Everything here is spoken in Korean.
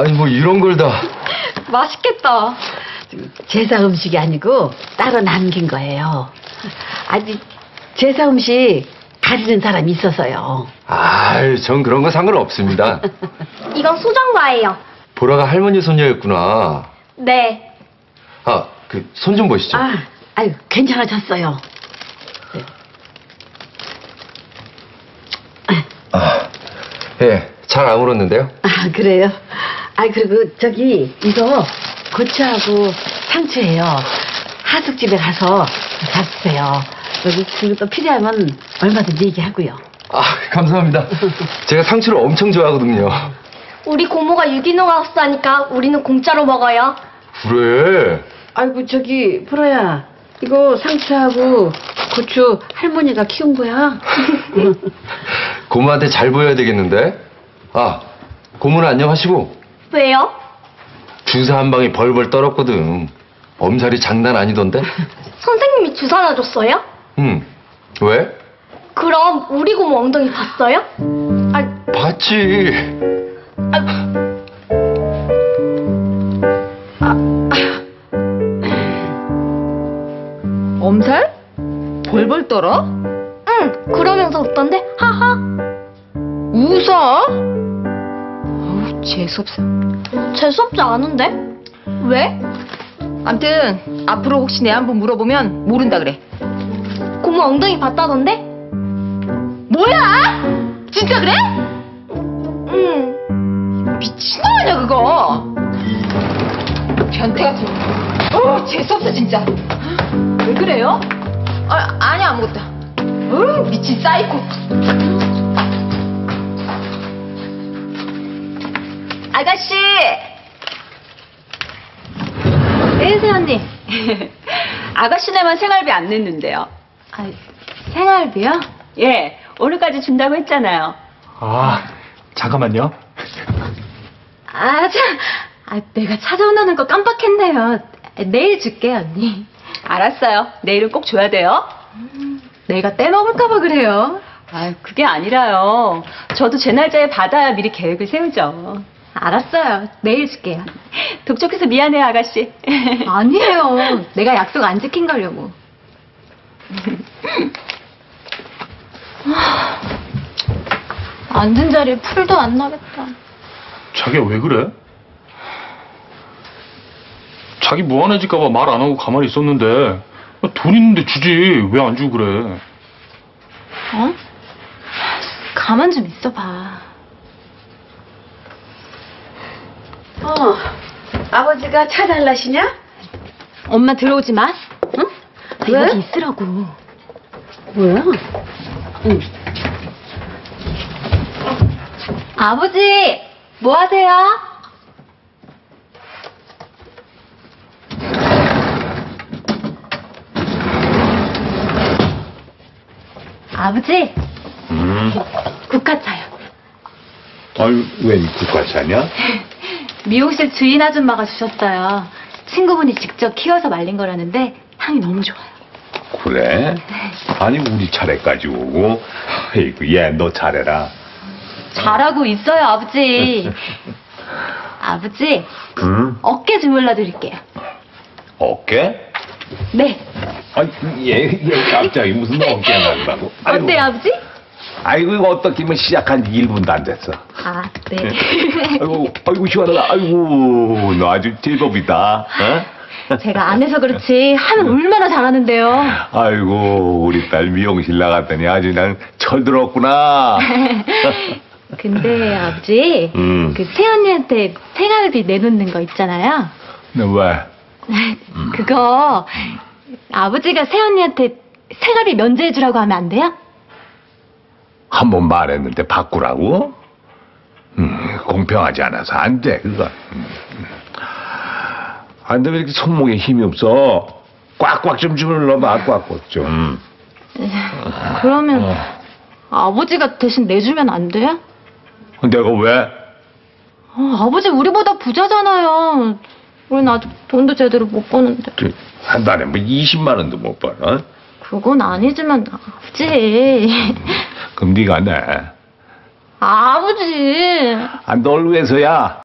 아니 뭐 이런 걸 다. 맛있겠다. 제사 음식이 아니고 따로 남긴 거예요. 아니 제사 음식 가지는 사람이 있어서요. 아이, 전 그런 거 상관없습니다. 이건 소정과예요. 보라가 할머니 손녀였구나. 네. 아, 그 손 좀 보시죠. 아, 아유 괜찮아졌어요. 아, 예, 잘 안 울었는데요. 아 그래요? 아 그리고 저기 이거 고추하고 상추예요. 하숙집에 가서 잡수세요. 여기 그리고 또 필요하면 얼마든지 얘기하고요. 아, 감사합니다. 제가 상추를 엄청 좋아하거든요. 우리 고모가 유기농 하우스 하니까 우리는 공짜로 먹어요. 그래. 아이고 저기 프로야 이거 상추하고 고추 할머니가 키운 거야. 고모한테 잘 보여야 되겠는데. 아, 고모는 안녕하시고 왜요? 주사 한 방에 벌벌 떨었거든. 엄살이 장난 아니던데. 선생님이 주사 놔줬어요? 응. 왜? 그럼 우리 고모 엉덩이 봤어요? 아, 봤지. 엄살? 벌벌 떨어? 응. 그러면서 웃던데? 하하. 웃어? 재수없어. 재수없지 않은데? 왜? 암튼 앞으로 혹시 내 한번 물어보면 모른다 그래. 고모 엉덩이 봤다던데? 뭐야? 진짜 그래? 응. 미친 거 아니야 그거? 변태 같은 거. 어 재수없어 진짜. 왜 그래요? 아 아니 아무것도. 어 미친 사이코. 아가씨. 네, 새언니. 아가씨네만 생활비 안 냈는데요. 아 생활비요? 예, 오늘까지 준다고 했잖아요. 아, 잠깐만요. 아 참. 아 내가 찾아온다는 거 깜빡했네요. 내일 줄게 언니. 알았어요. 내일은 꼭 줘야 돼요. 내가 떼먹을까봐 그래요. 아, 그게 아니라요. 저도 제 날짜에 받아야 미리 계획을 세우죠. 알았어요. 내일 줄게요. 독촉해서 미안해요, 아가씨. 아니에요. 내가 약속 안 지킨 거려고. 앉은 자리에 풀도 안 나겠다. 자기야 왜 그래? 자기 무한해질까봐 말 안 하고 가만히 있었는데 돈 있는데 주지 왜 안 주고 그래? 어? 가만 좀 있어봐. 어, 아버지가 차 달라시냐? 엄마 들어오지 마. 응? 아, 왜? 여기 있으라고. 뭐야? 응. 아버지, 뭐 하세요? 아버지, 음. 국화차요. 아유, 웬 국화차냐? 미용실 주인 아줌마가 주셨어요. 친구분이 직접 키워서 말린 거라는데 향이 너무 좋아요. 그래? 아니, 우리 차례까지 오고. 아이고, 얘, 너 잘해라. 잘하고 있어요, 아버지. 아버지, 응? 어깨 주물러 드릴게요. 어깨? 네. 아이, 얘, 얘 갑자기 무슨 어깨 난다고. 아이고. 어때요, 아버지? 아이고, 이거 어떻게 면 시작한 지 1분도 안 됐어. 아, 네. 아이고, 아이고, 시원하다. 아이고, 너 아주 제법이다. 어? 제가 안 해서 그렇지 하면 얼마나 잘하는데요. 아이고, 우리 딸 미용실 나갔더니 아주 그냥 철들었구나. 근데 아버지, 음. 그 새언니한테 생활비 내놓는 거 있잖아요. 너 왜? 그거 아버지가 새언니한테 생활비 면제해주라고 하면 안 돼요? 한 번 말했는데 바꾸라고? 음, 공평하지 않아서 안 돼, 그거. 음. 안 되면 이렇게 손목에 힘이 없어. 꽉꽉 좀 주물러봐, 꽉꽉 좀. 그러면 어. 아버지가 대신 내주면 안 돼요? 내가 왜? 어, 아버지 우리보다 부자잖아요. 우린 아직 돈도 제대로 못 버는데. 저, 한 달에 뭐 20만 원도 못 벌어? 그건 아니지만 아버지. 그럼 네가 내. 아버지. 아, 널 위해서야.